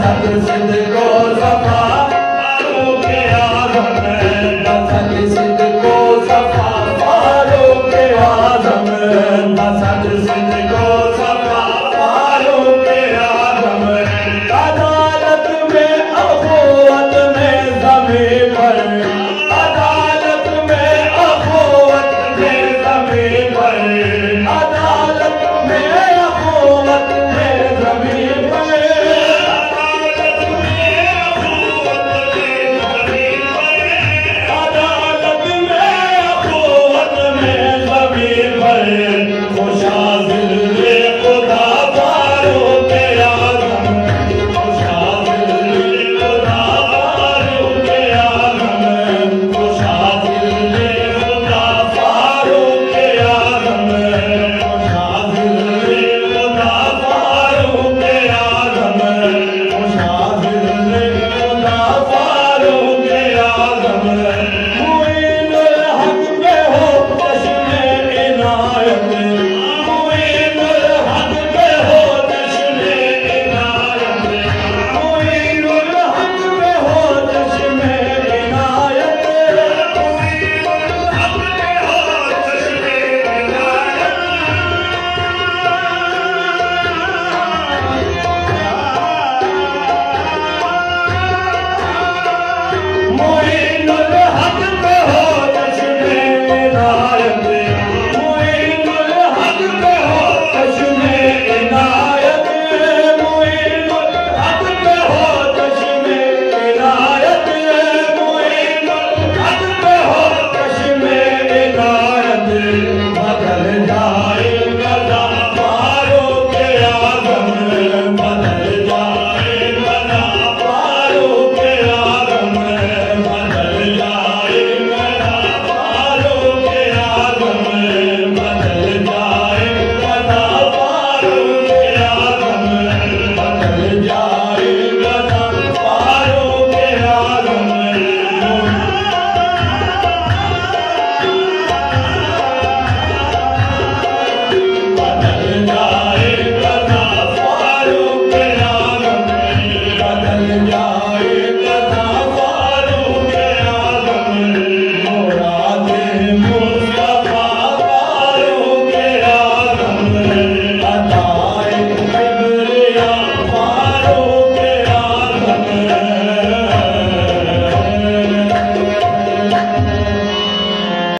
Graças you.